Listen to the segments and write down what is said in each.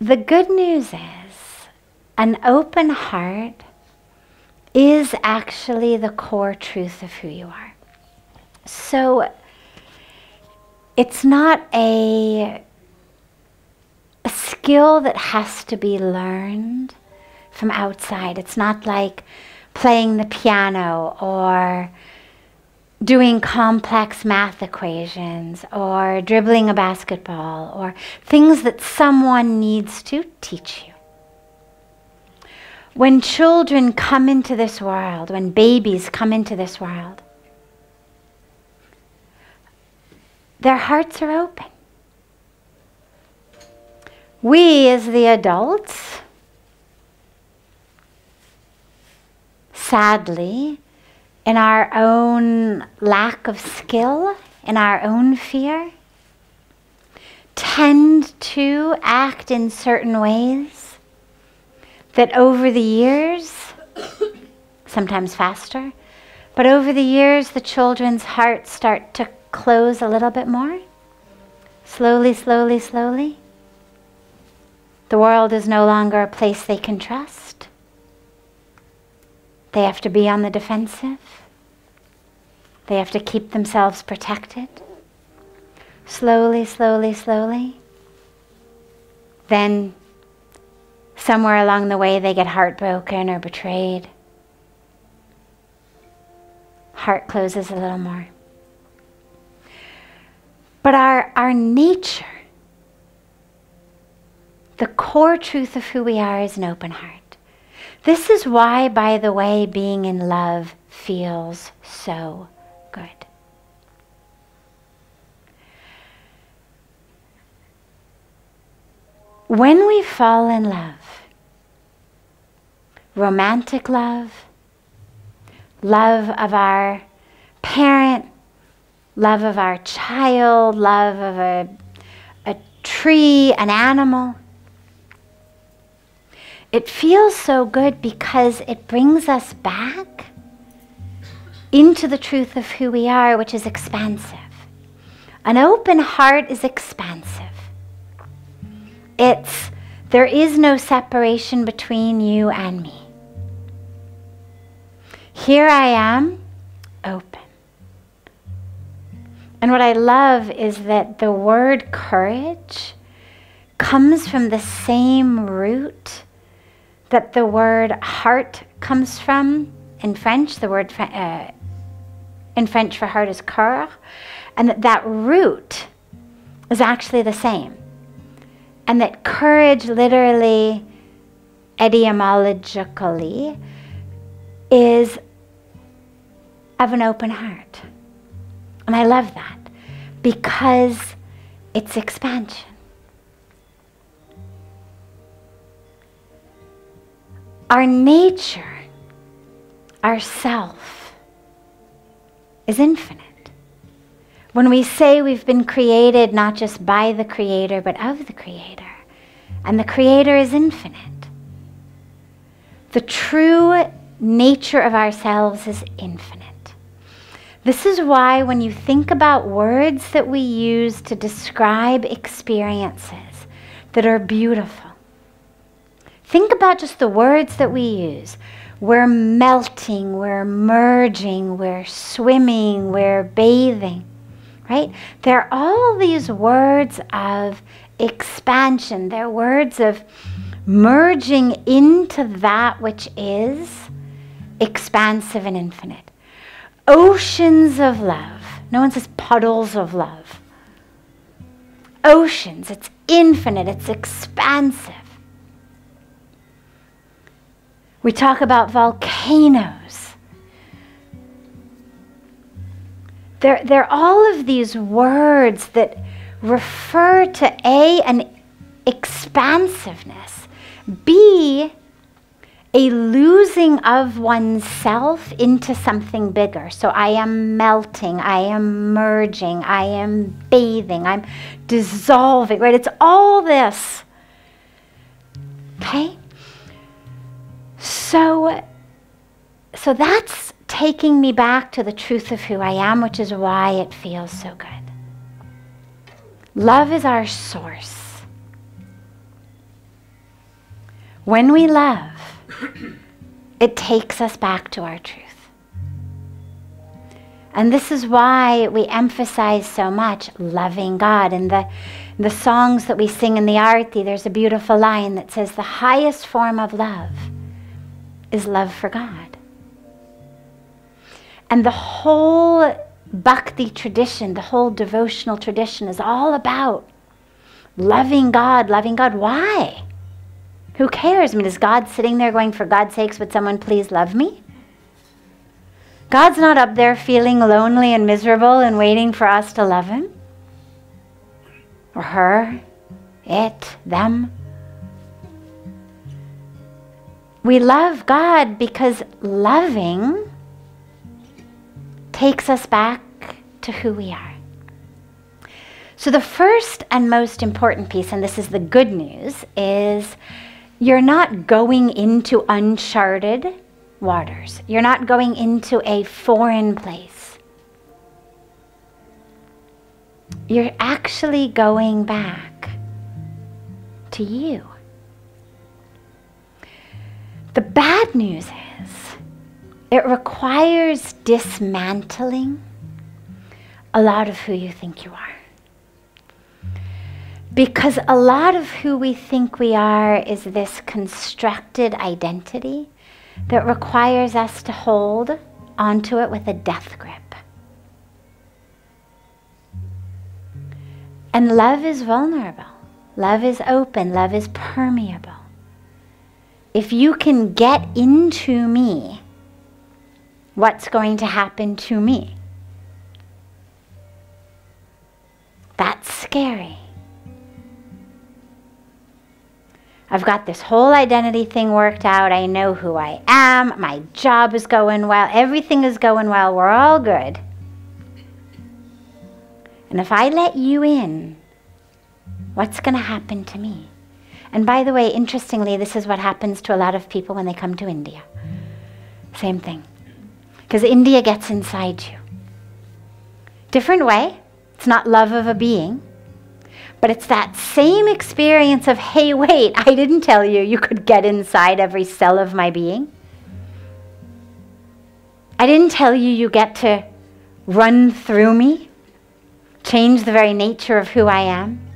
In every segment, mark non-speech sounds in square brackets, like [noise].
the good news is an open heart is actually the core truth of who you are. So it's not a, a skill that has to be learned from outside. It's not like playing the piano or doing complex math equations or dribbling a basketball or things that someone needs to teach you. When children come into this world, when babies come into this world, their hearts are open. We, as the adults, sadly, in our own lack of skill, in our own fear, tend to act in certain ways that over the years, sometimes faster, but over the years, the children's hearts start to close a little bit more. Slowly, slowly, slowly. The world is no longer a place they can trust. They have to be on the defensive. They have to keep themselves protected. Slowly, slowly, slowly. Then, somewhere along the way, they get heartbroken or betrayed. Heart closes a little more. But our, our nature, the core truth of who we are, is an open heart. This is why, by the way, being in love feels so good. When we fall in love, romantic love, love of our parent, love of our child, love of a, a tree, an animal. It feels so good because it brings us back into the truth of who we are, which is expansive. An open heart is expansive. It's, there is no separation between you and me. Here I am, open. And what I love is that the word courage comes from the same root that the word heart comes from in French. The word uh, in French for heart is cœur, and that that root is actually the same. And that courage literally, etymologically, is of an open heart. And I love that because it's expansion. Our nature, our self, is infinite. When we say we've been created not just by the Creator, but of the Creator, and the Creator is infinite, the true nature of ourselves is infinite. This is why, when you think about words that we use to describe experiences that are beautiful, think about just the words that we use. We're melting, we're merging, we're swimming, we're bathing, right? There are all these words of expansion, they're words of merging into that which is expansive and infinite oceans of love. No one says puddles of love. Oceans, it's infinite, it's expansive. We talk about volcanoes. There, there are all of these words that refer to A, an expansiveness, B, a losing of oneself into something bigger. So I am melting, I am merging, I am bathing, I'm dissolving, right? It's all this. Okay? So so that's taking me back to the truth of who I am, which is why it feels so good. Love is our source. When we love, [clears throat] it takes us back to our truth. And this is why we emphasize so much loving God. In the, the songs that we sing in the Arti, there's a beautiful line that says, The highest form of love is love for God. And the whole bhakti tradition, the whole devotional tradition is all about loving God, loving God. Why? Who cares? I mean, is God sitting there going, For God's sakes, would someone please love me? God's not up there feeling lonely and miserable and waiting for us to love Him. Or her, it, them. We love God because loving takes us back to who we are. So, the first and most important piece, and this is the good news, is you're not going into uncharted waters. You're not going into a foreign place. You're actually going back to you. The bad news is it requires dismantling a lot of who you think you are. Because a lot of who we think we are is this constructed identity that requires us to hold onto it with a death grip. And love is vulnerable. Love is open. Love is permeable. If you can get into me, what's going to happen to me? That's scary. I've got this whole identity thing worked out. I know who I am. My job is going well. Everything is going well. We're all good. And if I let you in, what's going to happen to me? And by the way, interestingly, this is what happens to a lot of people when they come to India. Same thing. Because India gets inside you. Different way. It's not love of a being. But it's that same experience of, hey, wait, I didn't tell you you could get inside every cell of my being. I didn't tell you you get to run through me, change the very nature of who I am,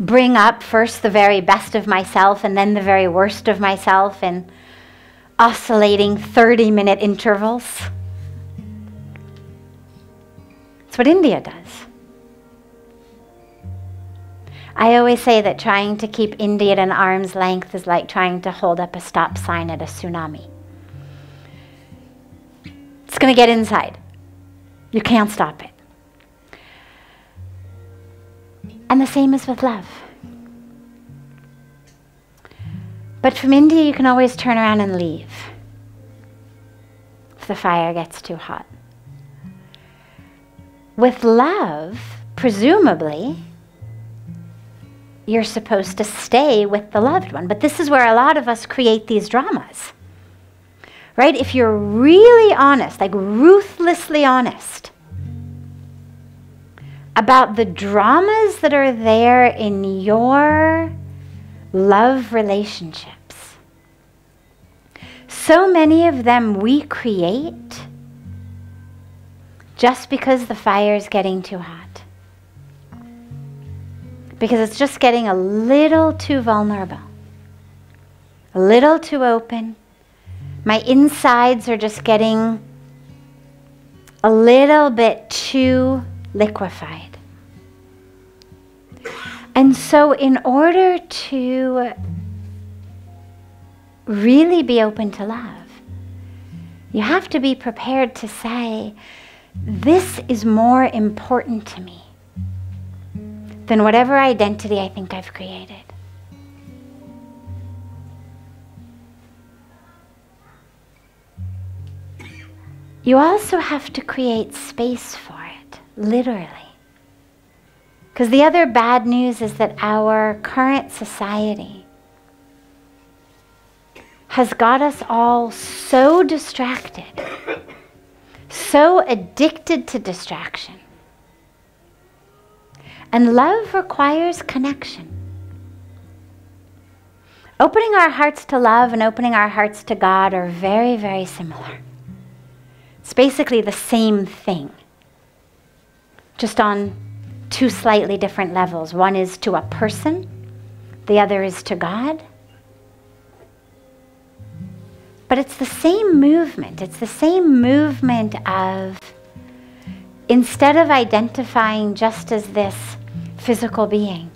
bring up first the very best of myself and then the very worst of myself in oscillating 30 minute intervals. That's what India does. I always say that trying to keep India at an arm's length is like trying to hold up a stop sign at a tsunami. It's going to get inside. You can't stop it. And the same is with love. But from India, you can always turn around and leave if the fire gets too hot. With love, presumably, you're supposed to stay with the loved one. But this is where a lot of us create these dramas. Right? If you're really honest, like ruthlessly honest about the dramas that are there in your love relationships, so many of them we create just because the fire is getting too hot because it's just getting a little too vulnerable, a little too open. My insides are just getting a little bit too liquefied. And so, in order to really be open to love, you have to be prepared to say, This is more important to me than whatever identity I think I've created. You also have to create space for literally. Because the other bad news is that our current society has got us all so distracted, so addicted to distraction, and love requires connection. Opening our hearts to love and opening our hearts to God are very, very similar. It's basically the same thing, just on two slightly different levels. One is to a person, the other is to God. But it's the same movement. It's the same movement of instead of identifying just as this physical being,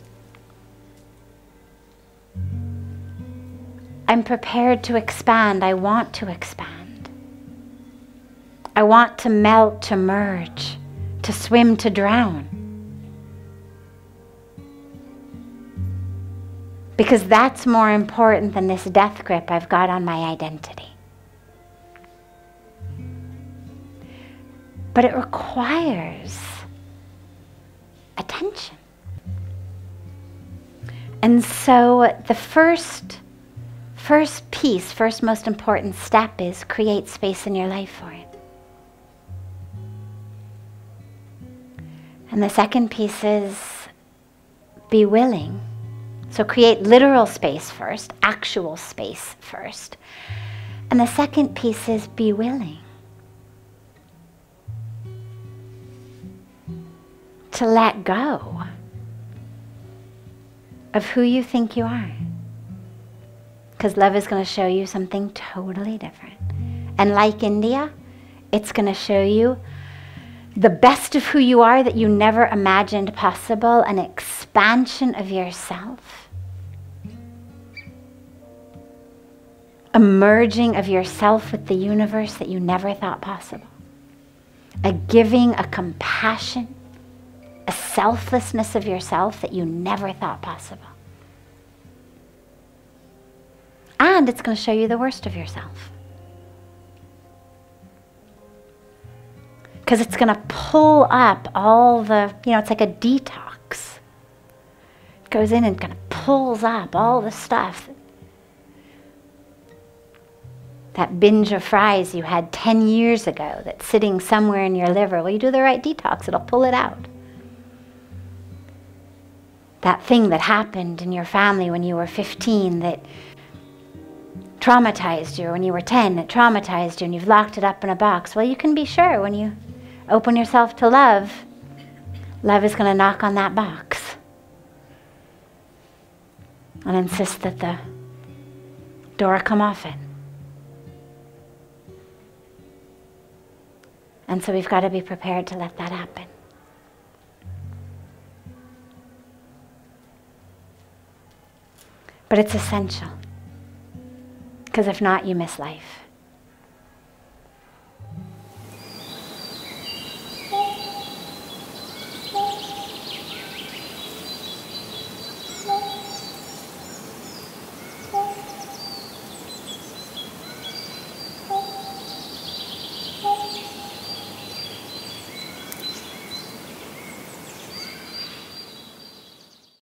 I'm prepared to expand. I want to expand. I want to melt, to merge, to swim, to drown. Because that's more important than this death grip I've got on my identity. But it requires attention. And so the first first piece, first most important step is create space in your life for it. And the second piece is be willing. So create literal space first, actual space first. And the second piece is be willing. To let go of who you think you are. Because love is going to show you something totally different. And like India, it's going to show you the best of who you are that you never imagined possible, an expansion of yourself, a merging of yourself with the universe that you never thought possible, a giving, a compassion, a selflessness of yourself that you never thought possible. and it's going to show you the worst of yourself. Because it's going to pull up all the, you know, it's like a detox. It goes in and kind of pulls up all the stuff. That binge of fries you had 10 years ago that's sitting somewhere in your liver. Well, you do the right detox, it'll pull it out. That thing that happened in your family when you were 15 that traumatized you when you were 10, it traumatized you, and you've locked it up in a box. Well, you can be sure when you open yourself to love, love is going to knock on that box and insist that the door come off it. And so we've got to be prepared to let that happen. But it's essential. Because if not, you miss life.